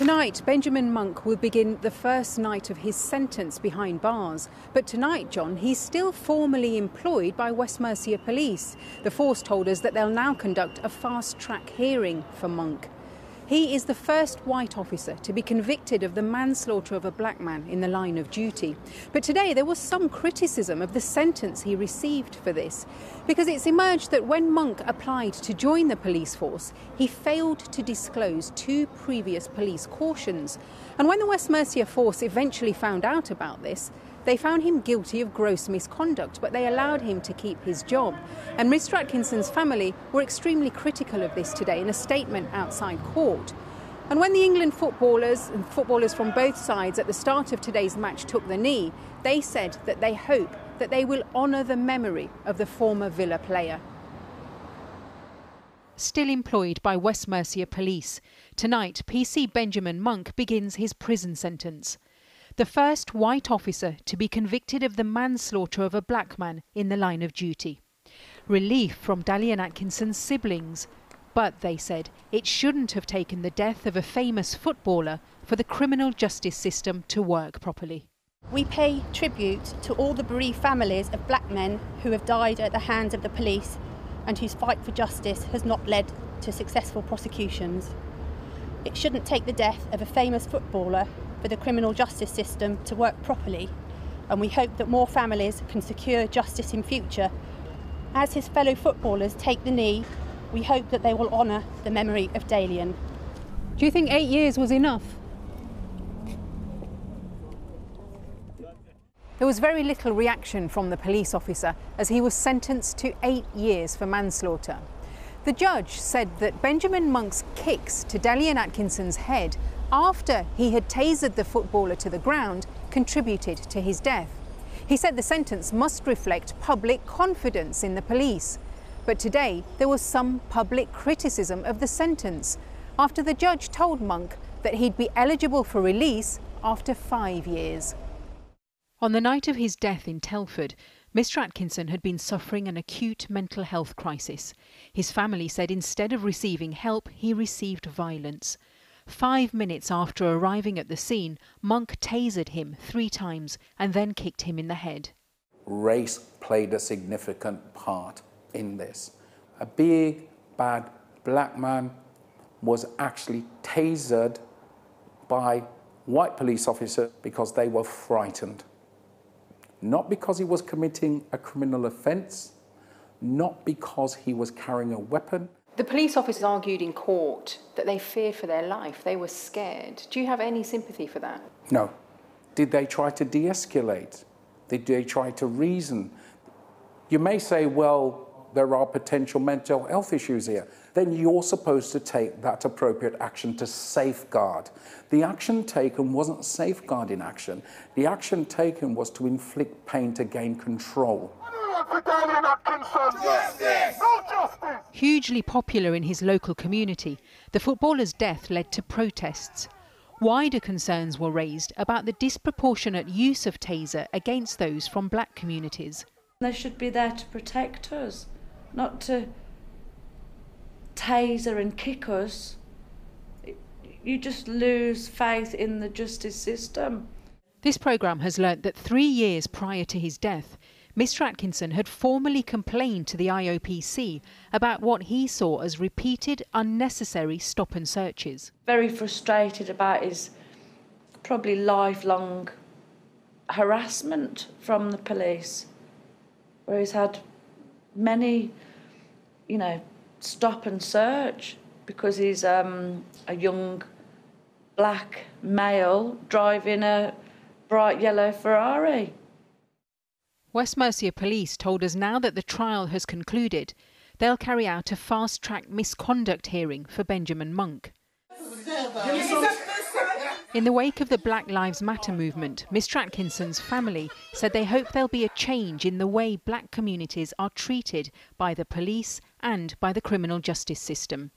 Tonight, Benjamin Monk will begin the first night of his sentence behind bars. But tonight, John, he's still formally employed by West Mercia Police. The force told us that they'll now conduct a fast track hearing for Monk. He is the first white officer to be convicted of the manslaughter of a black man in the line of duty. But today there was some criticism of the sentence he received for this, because it's emerged that when Monk applied to join the police force, he failed to disclose two previous police cautions. And when the West Mercia force eventually found out about this, they found him guilty of gross misconduct, but they allowed him to keep his job. And Mr. Atkinson's family were extremely critical of this today in a statement outside court. And when the England footballers and footballers from both sides at the start of today's match took the knee, they said that they hope that they will honour the memory of the former Villa player. Still employed by West Mercia Police, tonight PC Benjamin Monk begins his prison sentence the first white officer to be convicted of the manslaughter of a black man in the line of duty. Relief from Dalian Atkinson's siblings. But, they said, it shouldn't have taken the death of a famous footballer for the criminal justice system to work properly. We pay tribute to all the bereaved families of black men who have died at the hands of the police and whose fight for justice has not led to successful prosecutions. It shouldn't take the death of a famous footballer for the criminal justice system to work properly, and we hope that more families can secure justice in future. As his fellow footballers take the knee, we hope that they will honour the memory of Dalian. Do you think eight years was enough? There was very little reaction from the police officer as he was sentenced to eight years for manslaughter. The judge said that Benjamin Monk's kicks to Dalian Atkinson's head after he had tasered the footballer to the ground contributed to his death. He said the sentence must reflect public confidence in the police. But today there was some public criticism of the sentence after the judge told Monk that he'd be eligible for release after five years. On the night of his death in Telford, Mr. Atkinson had been suffering an acute mental health crisis. His family said instead of receiving help, he received violence. Five minutes after arriving at the scene, Monk tasered him three times and then kicked him in the head. Race played a significant part in this. A big, bad black man was actually tasered by white police officers because they were frightened. Not because he was committing a criminal offence, not because he was carrying a weapon, the police officers argued in court that they feared for their life. They were scared. Do you have any sympathy for that? No. Did they try to de escalate? Did they try to reason? You may say, well, there are potential mental health issues here. Then you're supposed to take that appropriate action to safeguard. The action taken wasn't safeguarding action. The action taken was to inflict pain to gain control. Hugely popular in his local community, the footballer's death led to protests. Wider concerns were raised about the disproportionate use of taser against those from black communities. They should be there to protect us, not to taser and kick us. You just lose faith in the justice system. This programme has learnt that three years prior to his death, Mr Atkinson had formally complained to the IOPC about what he saw as repeated unnecessary stop and searches. Very frustrated about his probably lifelong harassment from the police, where he's had many, you know, stop and search because he's um, a young black male driving a bright yellow Ferrari. West Mercia Police told us now that the trial has concluded, they'll carry out a fast track misconduct hearing for Benjamin Monk. In the wake of the Black Lives Matter movement, Mr Atkinson's family said they hope there'll be a change in the way black communities are treated by the police and by the criminal justice system.